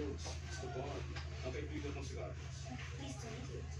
をしてもらうと、またいく可能性があります。